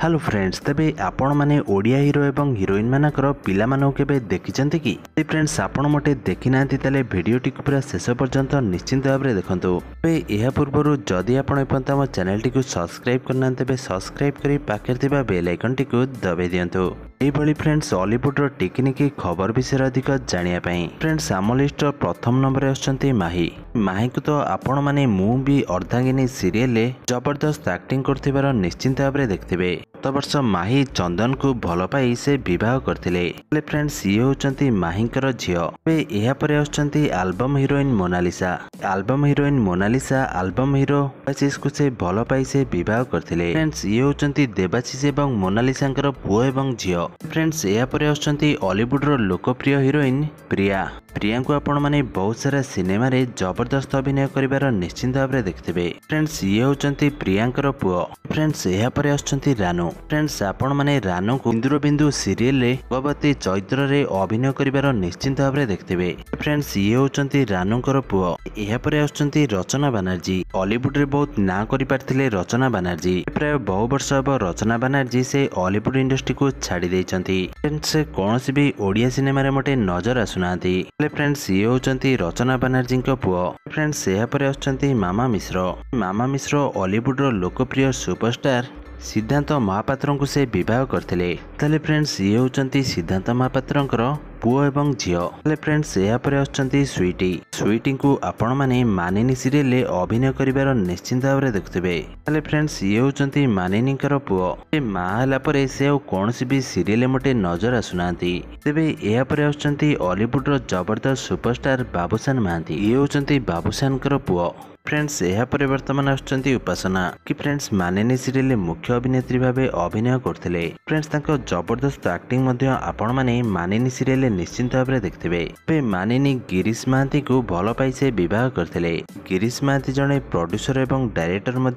Hello friends ତେବେ ଆପଣମାନେ Odia hero ଏବଂ ହିରୋଇନ୍ ମାନଙ୍କର ପିଲାମାନଙ୍କୁ କେବେ ଦେଖିଛନ୍ତି କି? ଯଦି ଫ୍ରେଣ୍ଡସ୍ ଆପଣ ମୋଟେ ଦେଖିନାହାନ୍ତି ତାହେଲେ ଭିଡ଼ିଓଟିକୁ ପୁରା ଶେଷ ପର୍ଯ୍ୟନ୍ତ ନିଶ୍ଚିନ୍ତ ଭାବରେ ଦେଖନ୍ତୁ। ତେବେ ଏହା ପୂର୍ବରୁ ଯଦି ଆପଣ ଏପର୍ଯ୍ୟନ୍ତ ଆମ ଚ୍ୟାନେଲଟିକୁ ସବସ୍କ୍ରାଇବ୍ କରିନାହାନ୍ତି ତେବେ ସବସ୍କ୍ରାଇବ୍ କରି ପାଖରେ ଥିବା ବେଲ୍ ଆଇକନ୍ଟିକୁ ଦବାଇ ଦିଅନ୍ତୁ। ଏଇଭଳି ଫ୍ରେଣ୍ଡସ୍ ଅଲିଉଡ଼ର ଟିକିନିକି ଖବର ବିଷୟରେ ଅଧିକ ଜାଣିବା ପାଇଁ ଫ୍ରେଣ୍ଡସ୍ ଆମ ଲିଷ୍ଟର ପ୍ରଥମ ନମ୍ବରରେ ଆସୁଛନ୍ତି ମାହି ମାହିକୁ ତ ଆପଣମାନେ ମୁଁ ବି ଅର୍ଦ୍ଧାଙ୍ଗିନୀ ସିରିଏଲରେ ଜବରଦସ୍ତ ଆକ୍ଟିଂ କରୁଥିବାର ନିଶ୍ଚିନ୍ତ ଭାବରେ ଦେଖିଥିବେ ଗତ ବର୍ଷ ମାହି ଚନ୍ଦନକୁ ଭଲ ପାଇ ସେ ବିବାହ କରିଥିଲେ ହେଲେ ଫ୍ରେଣ୍ଡସ୍ ଇଏ ହେଉଛନ୍ତି ମାହିଙ୍କର ଝିଅ ଏବେ ଏହାପରେ ଆସୁଛନ୍ତି album heroine Monalisa album heroine Monalisa album hero ଦେବାଶିଷକୁ ସେ ଭଲ ପାଇ ସେ ବିବାହ କରିଥିଲେ ଫ୍ରେଣ୍ଡସ୍ ଇଏ ହେଉଛନ୍ତି ଦେବାଶିଷ ଏବଂ ମୋନାଲିସାଙ୍କର ପୁଅ ଏବଂ ଝିଅ ଫ୍ରେଣ୍ଡସ୍ ଏହାପରେ ଆସୁଛନ୍ତି ଅଲିଉଡ଼ର ଲୋକପ୍ରିୟ ହିରୋଇନ୍ ପ୍ରିୟା। ପ୍ରିୟାଙ୍କୁ ଆପଣମାନେ ବହୁତ ସାରା ସିନେମାରେ ଜବରଦସ୍ତ ଅଭିନୟ କରିବାର ନିଶ୍ଚିନ୍ତ ଭାବରେ ଦେଖିଥିବେ। ଫ୍ରେଣ୍ଡସ୍ ଇଏ ହେଉଛନ୍ତି ପ୍ରିୟାଙ୍କର ପୁଅ। ଫ୍ରେଣ୍ଡସ୍ ଏହାପରେ ଆସୁଛନ୍ତି ରାନୁ। ଫ୍ରେଣ୍ଡସ୍ ଆପଣମାନେ ରାନୁଙ୍କୁ ଇନ୍ଦୁର ବିନ୍ଦୁ ସିରିଏଲରେ ଭଗବତୀ ଚୈତ୍ରରେ ଅଭିନୟ କରିବାର ନିଶ୍ଚିନ୍ତ ଭାବରେ ଦେଖିଥିବେ। ଫ୍ରେଣ୍ଡସ୍ ଇଏ ହେଉଛନ୍ତି ରାନୁଙ୍କର ପୁଅ। ଏହାପରେ ଆସୁଛନ୍ତି ରଚନା ବାନାର୍ଜୀ। ଅଲିଉଡ଼ରେ ବହୁତ ନାଁ କରିପାରିଥିଲେ ରଚନା ବାନାର୍ଜୀ। ପ୍ରାୟ ବହୁ ବର୍ଷ ହେବ ରଚନା ବାନାର୍ଜୀ ସେ ଅଲିଉଡ଼ ଇଣ୍ଡଷ୍ଟ୍ରିକୁ ଛାଡ଼ି ଦେଇଛନ୍ତି। ଫ୍ରେଣ୍ଡସ୍ ସେ କୌଣସି ବି ଓଡ଼ିଆ ସିନେମାରେ ମୋଟେ ନଜର ଆସୁନାହାନ୍ତି। ହେଲେ ଫ୍ରେଣ୍ଡସ୍ ଇଏ ହେଉଛନ୍ତି ରଚନା ବାନାର୍ଜୀଙ୍କ ପୁଅ। ଫ୍ରେଣ୍ଡସ୍ ଏହାପରେ ଆସୁଛନ୍ତି ମାମା ମିଶ୍ର। ମାମା ମିଶ୍ର ଅଲିଉଡ଼ର ଲୋକପ୍ରିୟ ସୁପରଷ୍ଟାର ସିଦ୍ଧାନ୍ତ ମହାପାତ୍ରଙ୍କୁ ସେ ବିବାହ କରିଥିଲେ। ତାହେଲେ ଫ୍ରେଣ୍ଡସ୍ ଇଏ ହେଉଛନ୍ତି ସିଦ୍ଧାନ୍ତ ମହାପାତ୍ରଙ୍କର ପୁଅ ଏବଂ ଝିଅ ହେଲେ ଫ୍ରେଣ୍ଡସ୍ ଏହାପରେ ଆସୁଛନ୍ତି ସୁଇଟି ସୁଇଟିଙ୍କୁ ଆପଣମାନେ ମାନିନୀ ସିରିଏଲରେ ଅଭିନୟ କରିବାର ନିଶ୍ଚିନ୍ତ ଭାବରେ ଦେଖୁଥିବେ। ହେଲେ ଫ୍ରେଣ୍ଡସ୍ ଇଏ ହେଉଛନ୍ତି ମାନିନୀଙ୍କର ପୁଅ। ସେ ମା ହେଲା ପରେ ସେ ଆଉ କୌଣସି ବି ସିରିଏଲରେ ମୋଟେ ନଜର ଆସୁନାହାନ୍ତି। ତେବେ ଏହାପରେ ଆସୁଛନ୍ତି ଅଲିଉଡ଼ର ଜବରଦସ୍ତ ସୁପରଷ୍ଟାର ବାବୁସାନ ମହାନ୍ତି। ଇଏ ହେଉଛନ୍ତି ବାବୁସାନଙ୍କର ପୁଅ। ଫ୍ରେଣ୍ଡସ୍ ଏହାପରେ ବର୍ତ୍ତମାନ ଆସୁଛନ୍ତି ଉପାସନା କି ଫ୍ରେଣ୍ଡସ୍ ମାନିନୀ ସିରିଏଲରେ ମୁଖ୍ୟ ଅଭିନେତ୍ରୀ ଭାବେ ଅଭିନୟ କରୁଥିଲେ। ଫ୍ରେଣ୍ଡସ୍ ତାଙ୍କ ଜବରଦସ୍ତ ଆକ୍ଟିଂ ମଧ୍ୟ ଆପଣମାନେ ମାନିନୀ ସିରିଏଲରେ ନିଶ୍ଚିନ୍ତ ଭାବରେ ଦେଖିଥିବେ। ଏବେ ମାନିନୀ ଗିରିଶ ମହାନ୍ତିଙ୍କୁ ଭଲ ପାଇ ସେ ବିବାହ କରିଥିଲେ। ଗିରିଶ ମହାନ୍ତି ଜଣେ ପ୍ରଡ୍ୟୁସର ଏବଂ ଡାଇରେକ୍ଟର ମଧ୍ୟ